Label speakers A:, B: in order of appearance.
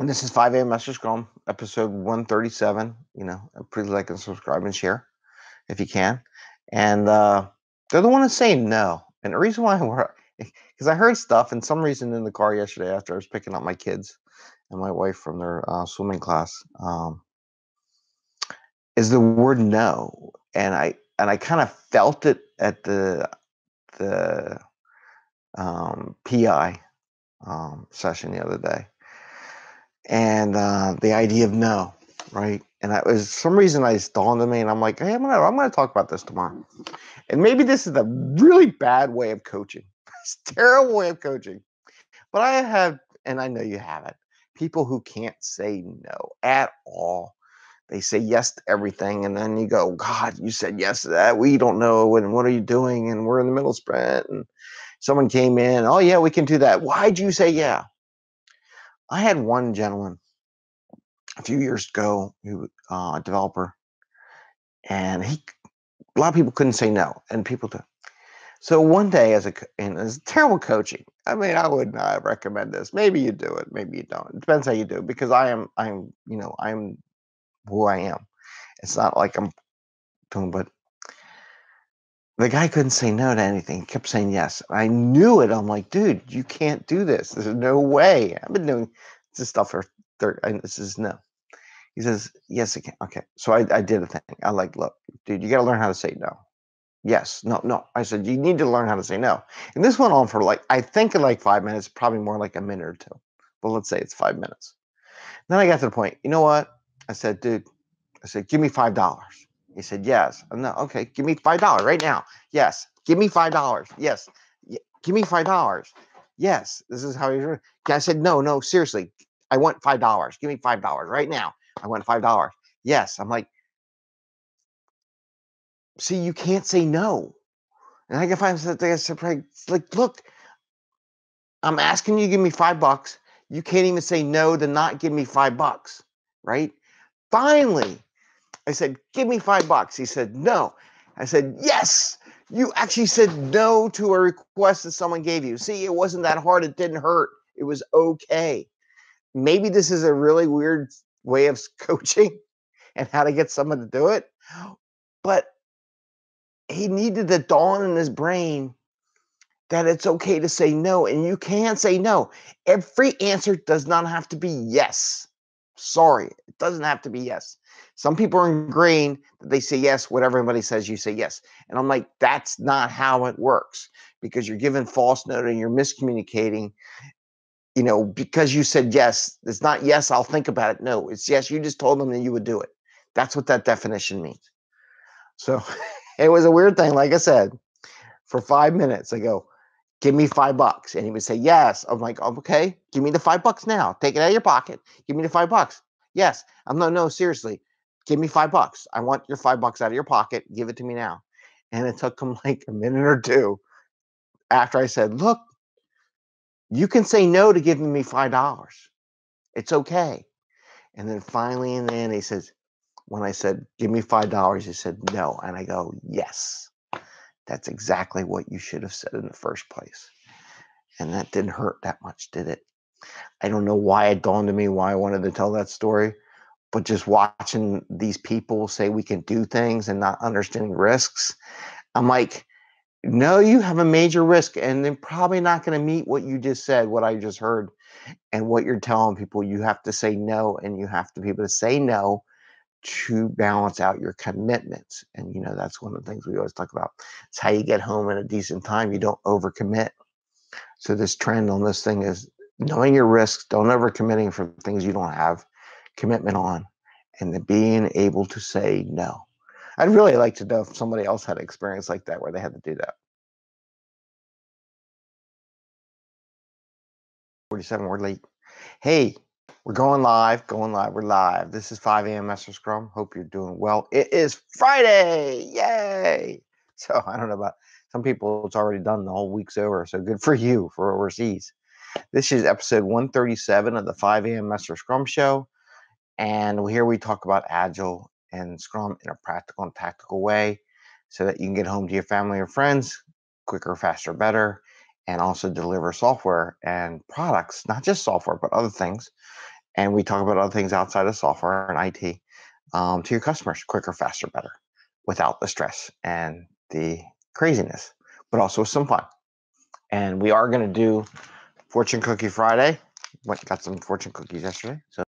A: And this is 5 a.m. Mester Scrum, episode 137. You know, please like and subscribe and share if you can. And uh, they're the one to say no. And the reason why we're because I heard stuff and some reason in the car yesterday after I was picking up my kids and my wife from their uh, swimming class um, is the word no. And I and I kind of felt it at the the um, PI um, session the other day and uh, the idea of no, right? And that was some reason I dawned on me, and I'm like, hey, I'm gonna I'm gonna talk about this tomorrow. And maybe this is a really bad way of coaching. it's terrible way of coaching. But I have, and I know you have it, people who can't say no at all. They say yes to everything, and then you go, God, you said yes to that. We don't know, and what are you doing? And we're in the middle sprint, and someone came in. Oh yeah, we can do that. Why'd you say yeah? I had one gentleman a few years ago, who uh, a developer, and he a lot of people couldn't say no, and people do. So one day, as a and it's terrible coaching. I mean, I would not recommend this. Maybe you do it, maybe you don't. It depends how you do. It because I am, I'm, you know, I'm who I am. It's not like I'm doing, but the guy couldn't say no to anything. He kept saying yes. I knew it. I'm like, dude, you can't do this. There's no way. I've been doing this stuff for 30. And this is no. He says, yes, I can. Okay. So I, I did a thing. I like, look, dude, you got to learn how to say no. Yes. No, no. I said, you need to learn how to say no. And this went on for like, I think like five minutes, probably more like a minute or two. But let's say it's five minutes. Then I got to the point, you know what? I said, dude, I said, give me $5. He said, Yes. No, okay, give me five dollars right now. Yes. Give me five dollars. Yes. give me five dollars. Yes. This is how he I said, No, no, seriously. I want five dollars. Give me five dollars right now. I want five dollars. Yes. I'm like, see, you can't say no. And I can find something surprised. Like, look, I'm asking you to give me five bucks. You can't even say no to not give me five bucks, right? Finally, I said, Give me five bucks. He said, No. I said, Yes. You actually said no to a request that someone gave you. See, it wasn't that hard. It didn't hurt. It was okay. Maybe this is a really weird way of coaching and how to get someone to do it. But he needed the dawn in his brain that it's okay to say no. And you can say no. Every answer does not have to be yes. Sorry, it doesn't have to be yes. Some people are ingrained that they say yes, whatever everybody says, you say yes. And I'm like, that's not how it works because you're giving false note and you're miscommunicating. You know, because you said yes, it's not yes, I'll think about it. No, it's yes, you just told them that you would do it. That's what that definition means. So it was a weird thing. Like I said, for five minutes, I go, give me five bucks. And he would say, yes. I'm like, okay, give me the five bucks now. Take it out of your pocket. Give me the five bucks. Yes. I'm no, no, seriously. Give me five bucks. I want your five bucks out of your pocket. Give it to me now. And it took him like a minute or two after I said, look, you can say no to giving me five dollars. It's okay. And then finally in the end, he says, when I said, give me five dollars, he said no. And I go, yes. That's exactly what you should have said in the first place. And that didn't hurt that much, did it? I don't know why it dawned on me why I wanted to tell that story, but just watching these people say we can do things and not understanding risks, I'm like, no, you have a major risk, and they're probably not going to meet what you just said, what I just heard, and what you're telling people. You have to say no, and you have to be able to say no to balance out your commitments. And you know, that's one of the things we always talk about. It's how you get home in a decent time. You don't overcommit. So this trend on this thing is knowing your risks, don't ever committing for things you don't have commitment on, and being able to say no. I'd really like to know if somebody else had an experience like that where they had to do that. 47, we're late. Hey, we're going live, going live. We're live. This is 5 a.m. Mester Scrum. Hope you're doing well. It is Friday. Yay. So I don't know about some people, it's already done. The whole week's over. So good for you for overseas. This is episode 137 of the 5 a.m. Mester Scrum Show. And here we talk about Agile and Scrum in a practical and tactical way so that you can get home to your family or friends quicker, faster, better, and also deliver software and products, not just software, but other things. And we talk about other things outside of software and IT um, to your customers quicker, faster, better without the stress and the craziness, but also some fun. And we are going to do Fortune Cookie Friday. Went, got some fortune cookies yesterday, so